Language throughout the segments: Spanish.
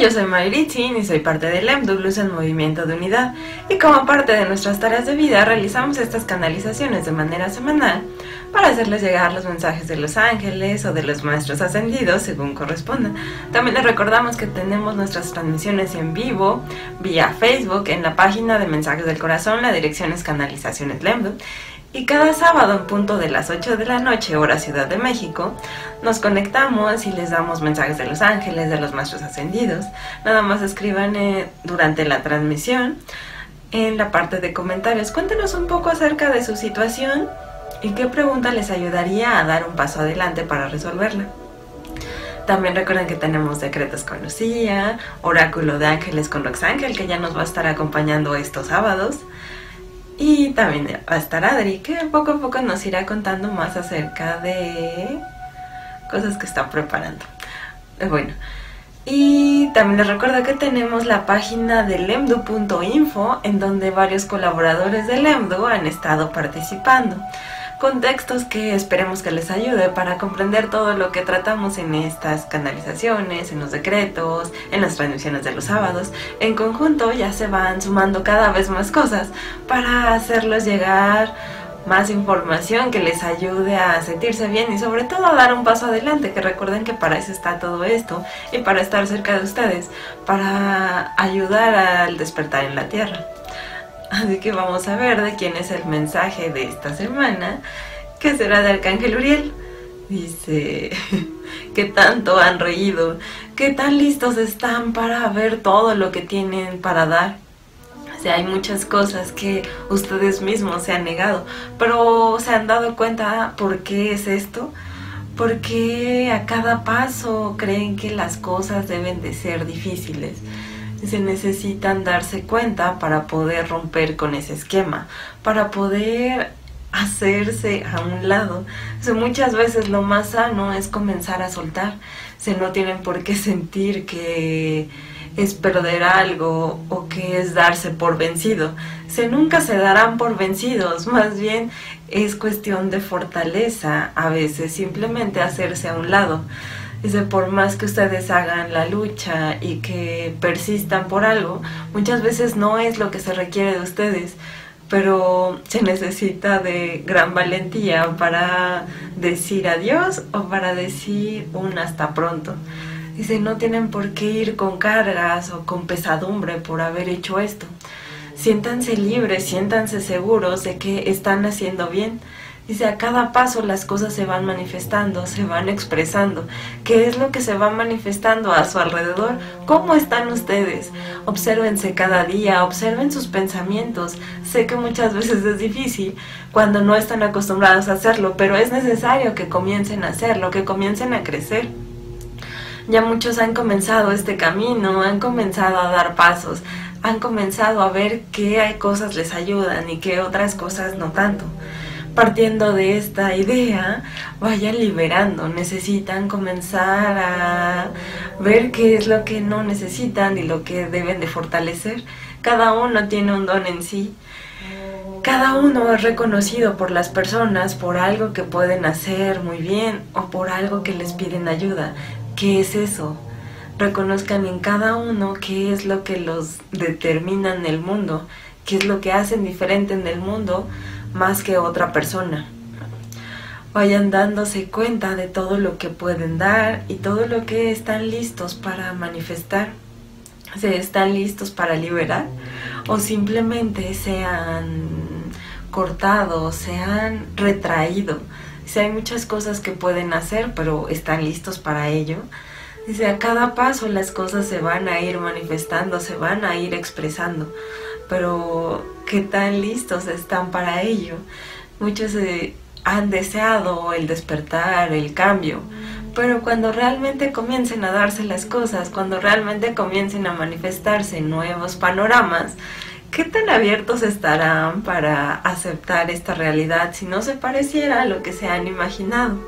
Yo soy Mayritzin y soy parte del Luz en Movimiento de Unidad y como parte de nuestras tareas de vida realizamos estas canalizaciones de manera semanal para hacerles llegar los mensajes de los ángeles o de los maestros ascendidos según corresponda. También les recordamos que tenemos nuestras transmisiones en vivo vía Facebook en la página de Mensajes del Corazón, la dirección es Canalizaciones y cada sábado en punto de las 8 de la noche, hora Ciudad de México, nos conectamos y les damos mensajes de los ángeles, de los maestros ascendidos. Nada más escriban eh, durante la transmisión en la parte de comentarios. Cuéntenos un poco acerca de su situación y qué pregunta les ayudaría a dar un paso adelante para resolverla. También recuerden que tenemos decretos con Lucía, oráculo de ángeles con Roxángel, que ya nos va a estar acompañando estos sábados. Y también va a estar Adri, que poco a poco nos irá contando más acerca de cosas que está preparando. Eh, bueno, y también les recuerdo que tenemos la página de lemdu.info en donde varios colaboradores de Lemdu han estado participando con textos que esperemos que les ayude para comprender todo lo que tratamos en estas canalizaciones, en los decretos, en las transmisiones de los sábados. En conjunto ya se van sumando cada vez más cosas para hacerles llegar más información que les ayude a sentirse bien y sobre todo a dar un paso adelante, que recuerden que para eso está todo esto y para estar cerca de ustedes, para ayudar al despertar en la tierra. Así que vamos a ver de quién es el mensaje de esta semana, que será de Arcángel Uriel. Dice, ¿qué tanto han reído? ¿Qué tan listos están para ver todo lo que tienen para dar? O hay muchas cosas que ustedes mismos se han negado, pero se han dado cuenta por qué es esto. Porque a cada paso creen que las cosas deben de ser difíciles se necesitan darse cuenta para poder romper con ese esquema, para poder hacerse a un lado. muchas veces lo más sano es comenzar a soltar. Se no tienen por qué sentir que es perder algo o que es darse por vencido. Se nunca se darán por vencidos, más bien es cuestión de fortaleza, a veces simplemente hacerse a un lado. Dice, por más que ustedes hagan la lucha y que persistan por algo, muchas veces no es lo que se requiere de ustedes, pero se necesita de gran valentía para decir adiós o para decir un hasta pronto. Dice, no tienen por qué ir con cargas o con pesadumbre por haber hecho esto. Siéntanse libres, siéntanse seguros de que están haciendo bien Dice, a cada paso las cosas se van manifestando, se van expresando. ¿Qué es lo que se va manifestando a su alrededor? ¿Cómo están ustedes? Obsérvense cada día, observen sus pensamientos. Sé que muchas veces es difícil cuando no están acostumbrados a hacerlo, pero es necesario que comiencen a hacerlo, que comiencen a crecer. Ya muchos han comenzado este camino, han comenzado a dar pasos, han comenzado a ver qué hay cosas les ayudan y qué otras cosas no tanto partiendo de esta idea, vayan liberando. Necesitan comenzar a ver qué es lo que no necesitan y lo que deben de fortalecer. Cada uno tiene un don en sí. Cada uno es reconocido por las personas por algo que pueden hacer muy bien o por algo que les piden ayuda. ¿Qué es eso? Reconozcan en cada uno qué es lo que los determina en el mundo, qué es lo que hacen diferente en el mundo más que otra persona. Vayan dándose cuenta de todo lo que pueden dar y todo lo que están listos para manifestar. Se están listos para liberar o simplemente se han cortado, se han retraído. Dice, hay muchas cosas que pueden hacer, pero están listos para ello. Dice, a cada paso las cosas se van a ir manifestando, se van a ir expresando pero ¿qué tan listos están para ello? Muchos eh, han deseado el despertar, el cambio, pero cuando realmente comiencen a darse las cosas, cuando realmente comiencen a manifestarse nuevos panoramas, ¿qué tan abiertos estarán para aceptar esta realidad si no se pareciera a lo que se han imaginado?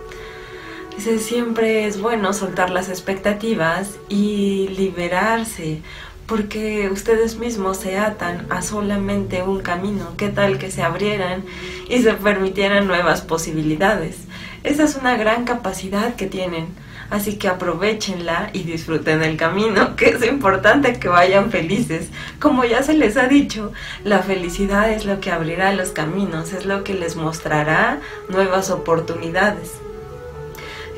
Dice, siempre es bueno soltar las expectativas y liberarse, porque ustedes mismos se atan a solamente un camino. ¿Qué tal que se abrieran y se permitieran nuevas posibilidades? Esa es una gran capacidad que tienen. Así que aprovechenla y disfruten el camino, que es importante que vayan felices. Como ya se les ha dicho, la felicidad es lo que abrirá los caminos, es lo que les mostrará nuevas oportunidades.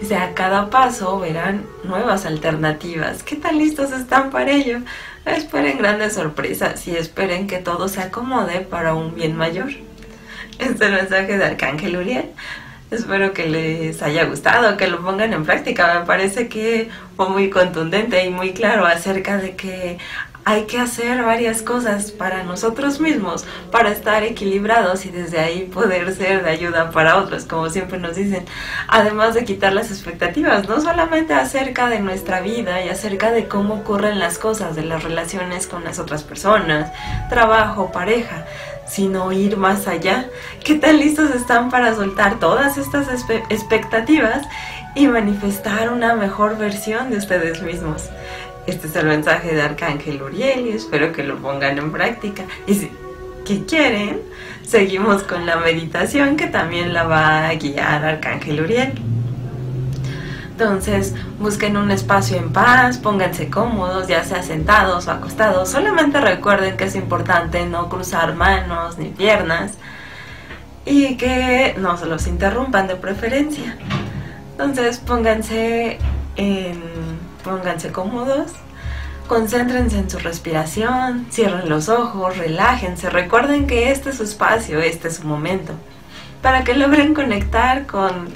O sea, a cada paso verán nuevas alternativas. ¿Qué tan listos están para ello? Esperen grandes sorpresas y esperen que todo se acomode para un bien mayor. Este mensaje de Arcángel Uriel. Espero que les haya gustado, que lo pongan en práctica. Me parece que fue muy contundente y muy claro acerca de que hay que hacer varias cosas para nosotros mismos, para estar equilibrados y desde ahí poder ser de ayuda para otros, como siempre nos dicen. Además de quitar las expectativas, no solamente acerca de nuestra vida y acerca de cómo ocurren las cosas, de las relaciones con las otras personas, trabajo, pareja, sino ir más allá. ¿Qué tan listos están para soltar todas estas expectativas y manifestar una mejor versión de ustedes mismos? Este es el mensaje de Arcángel Uriel y espero que lo pongan en práctica. Y si quieren, seguimos con la meditación que también la va a guiar Arcángel Uriel. Entonces, busquen un espacio en paz, pónganse cómodos, ya sea sentados o acostados. Solamente recuerden que es importante no cruzar manos ni piernas y que no se los interrumpan de preferencia. Entonces, pónganse en, pónganse cómodos, concéntrense en su respiración, cierren los ojos, relájense, recuerden que este es su espacio, este es su momento, para que logren conectar con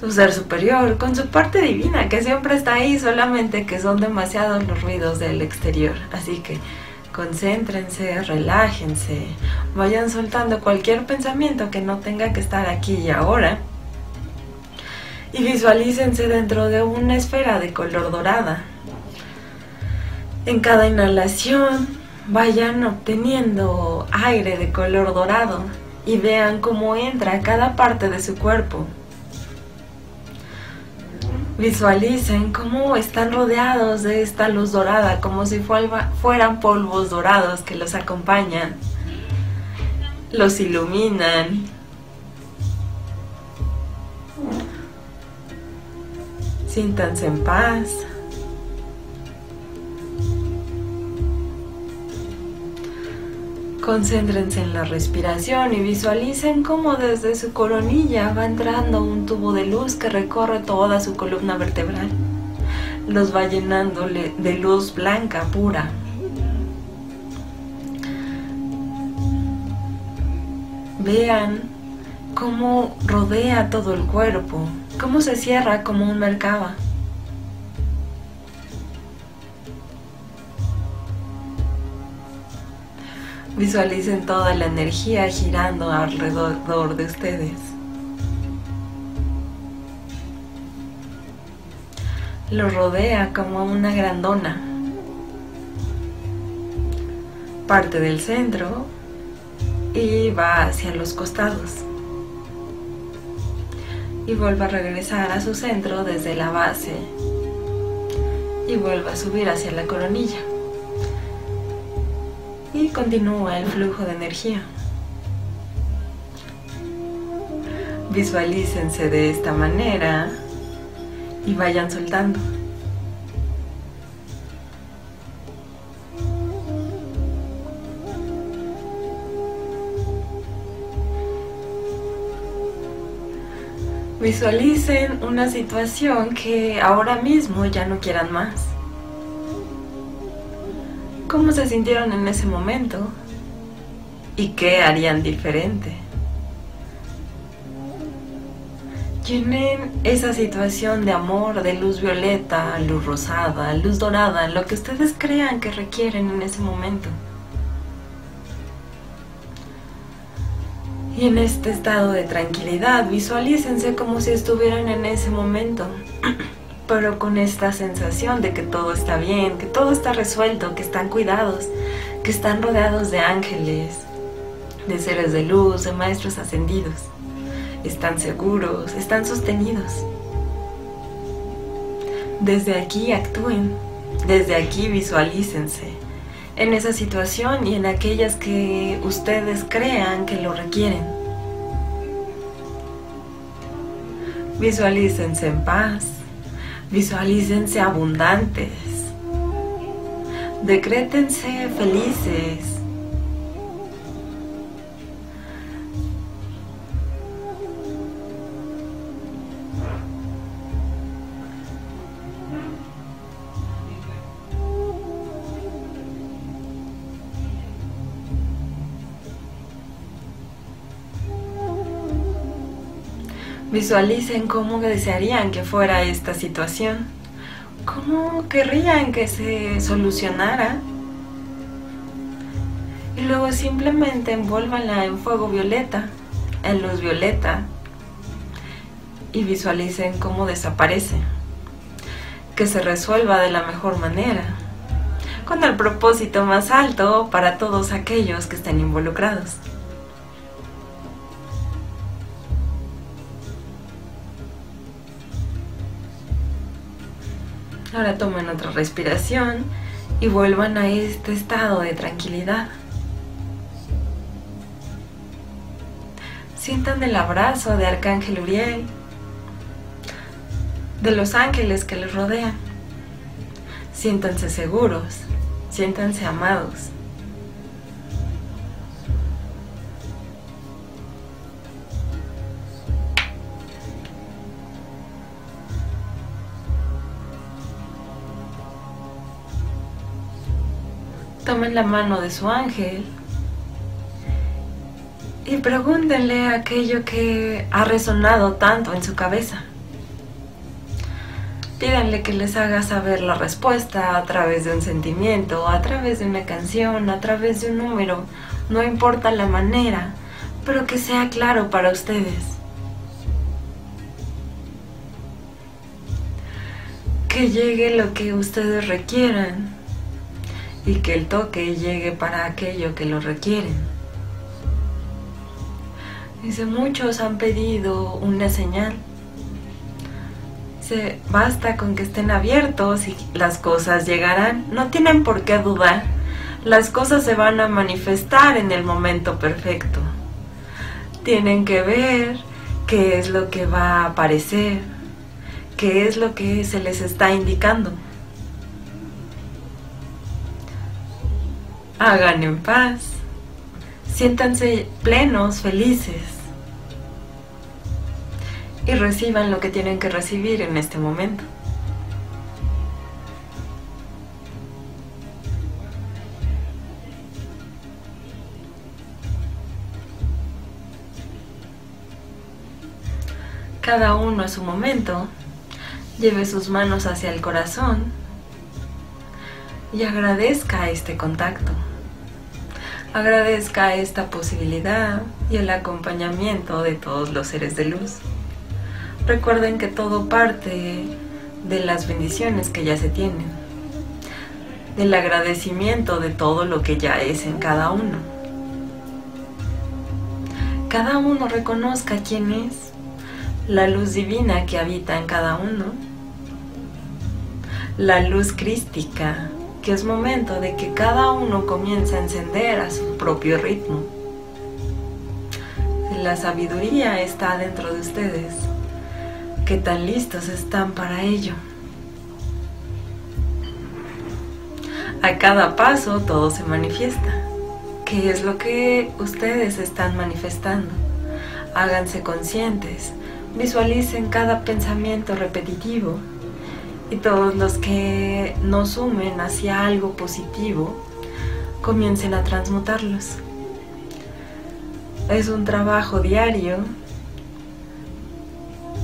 su ser superior, con su parte divina, que siempre está ahí, solamente que son demasiados los ruidos del exterior. Así que concéntrense, relájense, vayan soltando cualquier pensamiento que no tenga que estar aquí y ahora. Y visualícense dentro de una esfera de color dorada. En cada inhalación vayan obteniendo aire de color dorado y vean cómo entra a cada parte de su cuerpo Visualicen cómo están rodeados de esta luz dorada, como si fueran polvos dorados que los acompañan, los iluminan. Siéntanse en paz. Concéntrense en la respiración y visualicen cómo desde su coronilla va entrando un tubo de luz que recorre toda su columna vertebral. Los va llenando de luz blanca pura. Vean cómo rodea todo el cuerpo, cómo se cierra como un mercaba. Visualicen toda la energía girando alrededor de ustedes. Lo rodea como una grandona. Parte del centro y va hacia los costados. Y vuelve a regresar a su centro desde la base y vuelve a subir hacia la coronilla y continúa el flujo de energía. Visualícense de esta manera y vayan soltando. Visualicen una situación que ahora mismo ya no quieran más. ¿Cómo se sintieron en ese momento? ¿Y qué harían diferente? Llenen esa situación de amor, de luz violeta, luz rosada, luz dorada, lo que ustedes crean que requieren en ese momento. Y en este estado de tranquilidad, visualícense como si estuvieran en ese momento. pero con esta sensación de que todo está bien, que todo está resuelto, que están cuidados, que están rodeados de ángeles, de seres de luz, de maestros ascendidos. Están seguros, están sostenidos. Desde aquí actúen, desde aquí visualícense en esa situación y en aquellas que ustedes crean que lo requieren. Visualícense en paz, Visualícense abundantes. Decrétense felices. Visualicen cómo desearían que fuera esta situación. ¿Cómo querrían que se solucionara? Y luego simplemente envuélvanla en fuego violeta, en luz violeta, y visualicen cómo desaparece. Que se resuelva de la mejor manera, con el propósito más alto para todos aquellos que estén involucrados. Ahora tomen otra respiración y vuelvan a este estado de tranquilidad. Sientan el abrazo de Arcángel Uriel, de los ángeles que les rodean. Siéntanse seguros, siéntanse amados. La mano de su ángel y pregúntenle aquello que ha resonado tanto en su cabeza. Pídanle que les haga saber la respuesta a través de un sentimiento, a través de una canción, a través de un número, no importa la manera, pero que sea claro para ustedes. Que llegue lo que ustedes requieran y que el toque llegue para aquello que lo requieren. Dice, muchos han pedido una señal. Basta con que estén abiertos y las cosas llegarán. No tienen por qué dudar. Las cosas se van a manifestar en el momento perfecto. Tienen que ver qué es lo que va a aparecer, qué es lo que se les está indicando. Hagan en paz, siéntanse plenos, felices y reciban lo que tienen que recibir en este momento. Cada uno a su momento, lleve sus manos hacia el corazón y agradezca este contacto. Agradezca esta posibilidad y el acompañamiento de todos los seres de luz. Recuerden que todo parte de las bendiciones que ya se tienen, del agradecimiento de todo lo que ya es en cada uno. Cada uno reconozca quién es, la luz divina que habita en cada uno, la luz crística es momento de que cada uno comience a encender a su propio ritmo. La sabiduría está dentro de ustedes. ¿Qué tan listos están para ello? A cada paso todo se manifiesta. ¿Qué es lo que ustedes están manifestando? Háganse conscientes, visualicen cada pensamiento repetitivo y todos los que nos sumen hacia algo positivo comiencen a transmutarlos. Es un trabajo diario,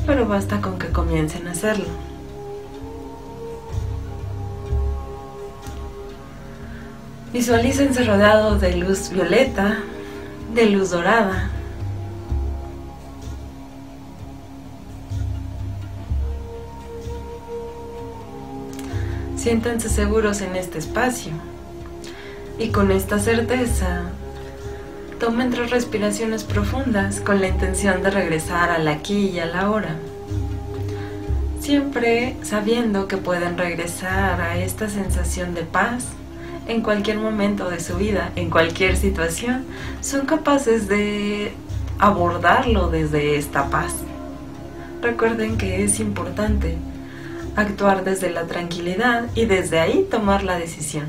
pero basta con que comiencen a hacerlo. Visualícense rodeados de luz violeta, de luz dorada, Siéntanse seguros en este espacio. Y con esta certeza, tomen tres respiraciones profundas con la intención de regresar al aquí y a la hora. Siempre sabiendo que pueden regresar a esta sensación de paz en cualquier momento de su vida, en cualquier situación, son capaces de abordarlo desde esta paz. Recuerden que es importante actuar desde la tranquilidad y desde ahí tomar la decisión.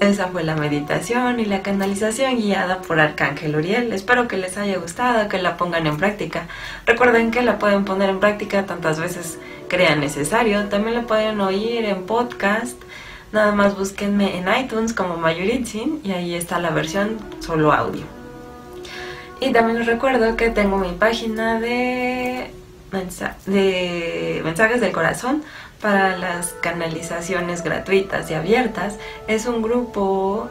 Esa fue la meditación y la canalización guiada por Arcángel Uriel. Espero que les haya gustado, que la pongan en práctica. Recuerden que la pueden poner en práctica tantas veces crean necesario. También la pueden oír en podcast. Nada más búsquenme en iTunes como Mayuritzin y ahí está la versión solo audio. Y también les recuerdo que tengo mi página de, mensajes del corazón para las canalizaciones gratuitas y abiertas. Es un grupo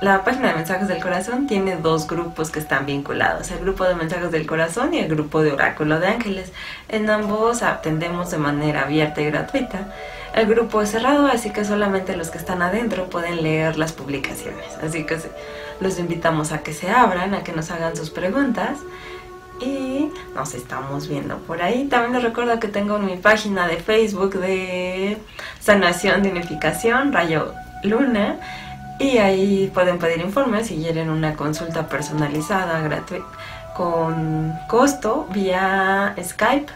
la página de Mensajes del Corazón tiene dos grupos que están vinculados, el grupo de Mensajes del Corazón y el grupo de Oráculo de Ángeles. En ambos atendemos de manera abierta y gratuita. El grupo es cerrado, así que solamente los que están adentro pueden leer las publicaciones. Así que los invitamos a que se abran, a que nos hagan sus preguntas y nos estamos viendo por ahí. También les recuerdo que tengo mi página de Facebook de sanación de unificación, Rayo Luna, y ahí pueden pedir informes si quieren una consulta personalizada, gratuita, con costo vía Skype.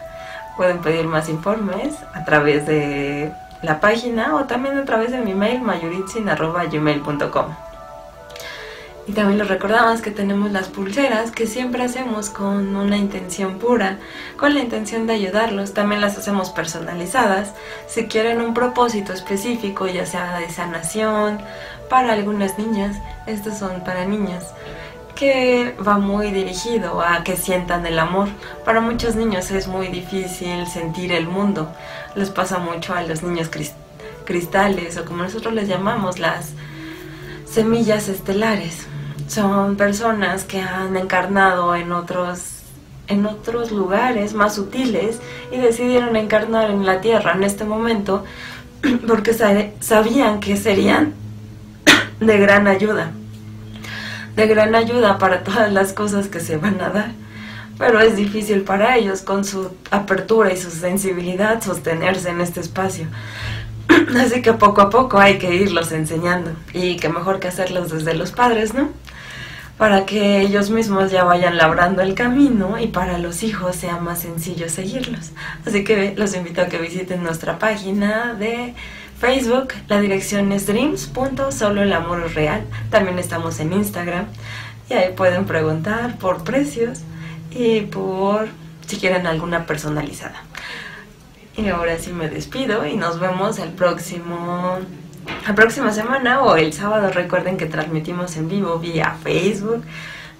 Pueden pedir más informes a través de la página o también a través de mi mail mayuritzin.gmail.com. Y también les recordamos que tenemos las pulseras que siempre hacemos con una intención pura, con la intención de ayudarlos. También las hacemos personalizadas. Si quieren un propósito específico, ya sea de sanación, para algunas niñas, estos son para niñas, que va muy dirigido a que sientan el amor. Para muchos niños es muy difícil sentir el mundo. Les pasa mucho a los niños cristales o como nosotros les llamamos las semillas estelares son personas que han encarnado en otros en otros lugares más sutiles y decidieron encarnar en la tierra en este momento porque sabían que serían de gran ayuda de gran ayuda para todas las cosas que se van a dar pero es difícil para ellos con su apertura y su sensibilidad sostenerse en este espacio así que poco a poco hay que irlos enseñando y que mejor que hacerlos desde los padres, ¿no? Para que ellos mismos ya vayan labrando el camino y para los hijos sea más sencillo seguirlos. Así que los invito a que visiten nuestra página de Facebook, la dirección es dreams.solo el amor real. También estamos en Instagram y ahí pueden preguntar por precios y por si quieren alguna personalizada. Y ahora sí me despido y nos vemos el próximo la próxima semana o el sábado recuerden que transmitimos en vivo vía Facebook.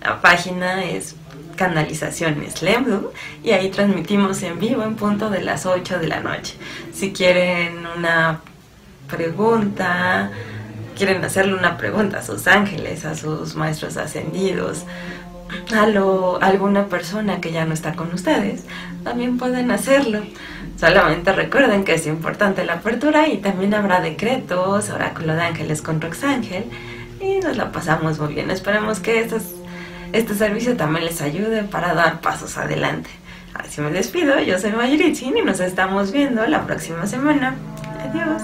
La página es Canalizaciones Lemdu y ahí transmitimos en vivo en punto de las 8 de la noche. Si quieren una pregunta, quieren hacerle una pregunta a sus ángeles, a sus maestros ascendidos, a alguna persona que ya no está con ustedes, también pueden hacerlo. Solamente recuerden que es importante la apertura y también habrá decretos, oráculo de ángeles con Roxángel y nos la pasamos muy bien. Esperemos que este servicio también les ayude para dar pasos adelante. Así me despido, yo soy Mayuritzin y nos estamos viendo la próxima semana. Adiós.